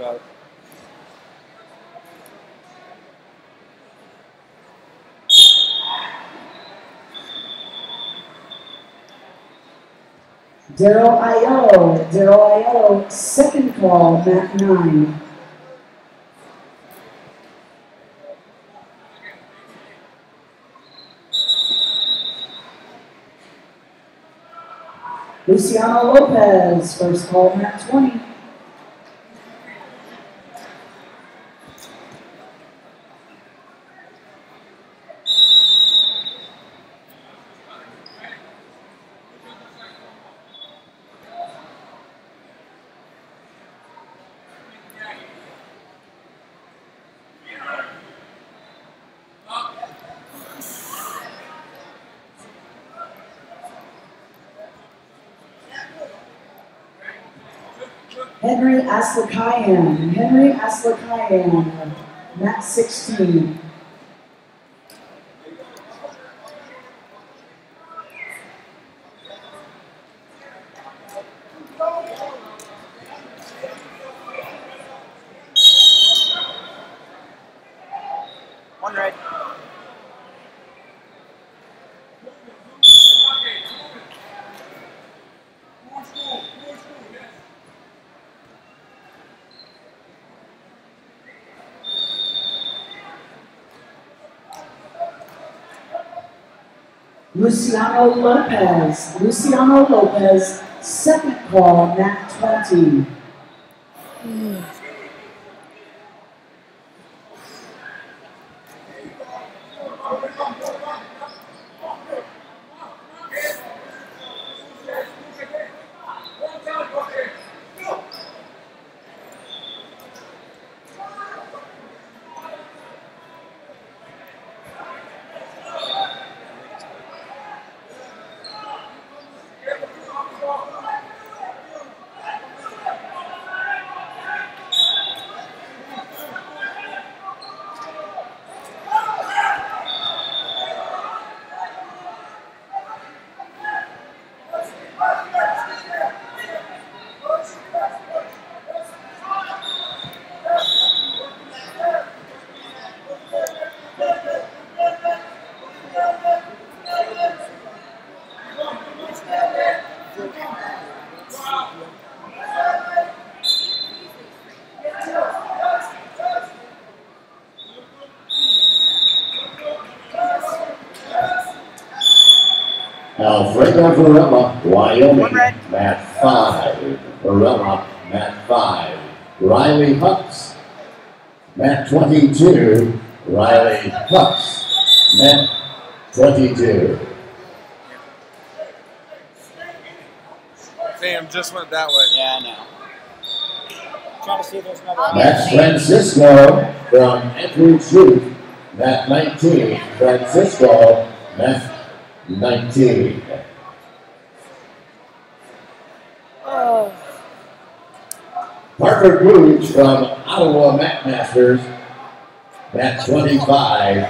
about. Daryl Aiello, Daryl Aiello, second call, mat nine. Luciano Lopez, first call, mat 20. Henry Aslakayan, Henry Aslakayan, mat 16. One red. Luciano Lopez, Luciano Lopez, second call, mat 20. Hmm. Alfredo Varela, Wyoming, mat five. Varela, mat five. Riley Hucks, mat twenty-two. Riley Hucks, mat twenty-two. Sam just went that way. Yeah, I know. Trying to see if there's another. Matt Francisco from Edwards Youth, mat nineteen. Francisco, mat nineteen. Oh. Parker Gooch from Ottawa Mat Masters, mat twenty-five.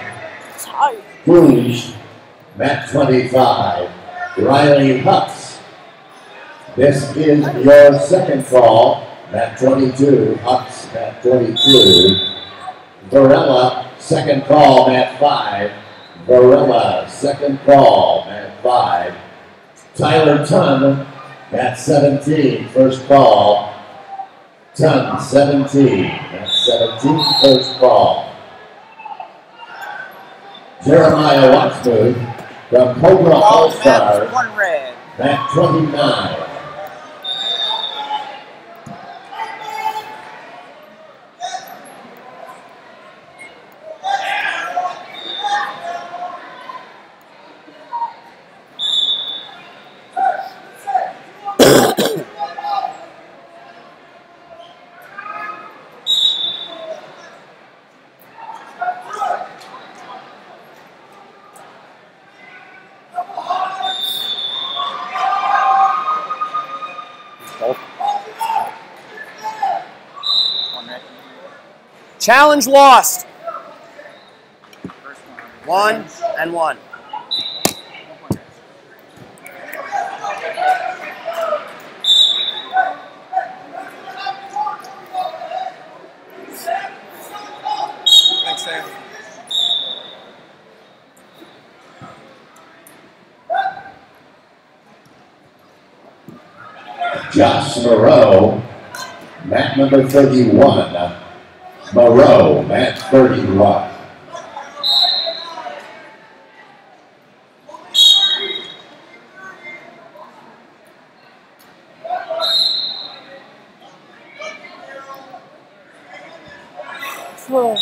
Tired. Gooch, mat twenty-five. Riley Hucks. This is your second fall, mat twenty-two. Hucks, mat twenty-two. Varela, second call, mat five. Varela, second call, mat five. Tyler Tunn, mat seventeen, first call. Tunn, seventeen, mat seventeen, first call. Jeremiah Watsford from Cobra All-Star, back 29. Challenge lost. One and one. Josh Moreau, mat number 31. Moreau, mat 31. One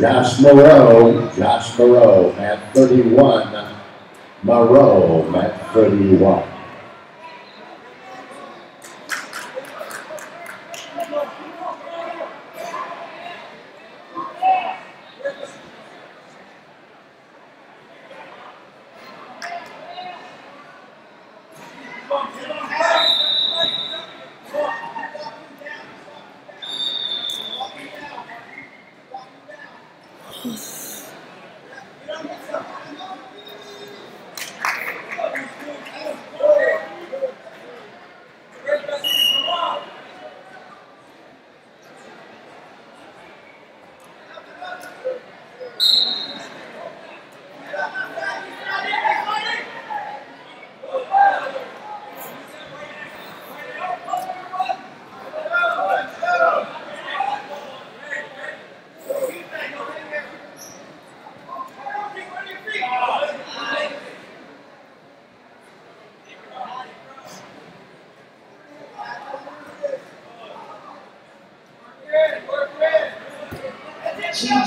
Josh Moreau, Josh Moreau, mat 31. Moreau, mat 31. G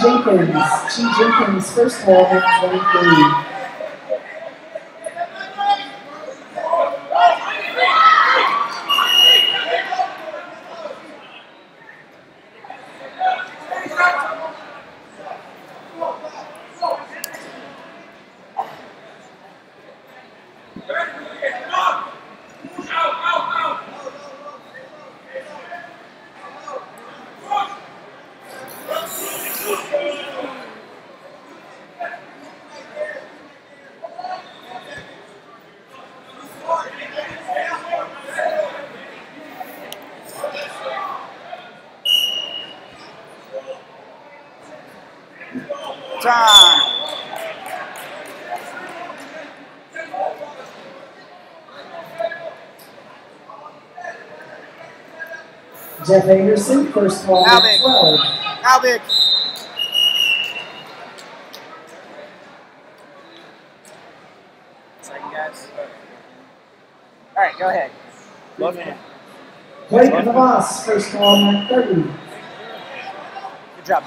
Jenkins. G Jenkins, first call, mat 23. Time. Jeff Anderson, first call, Now mat big. 12. How big? Sorry, guys. All right, go ahead. One minute. Clayton Navas, first call, mat 30. Good job.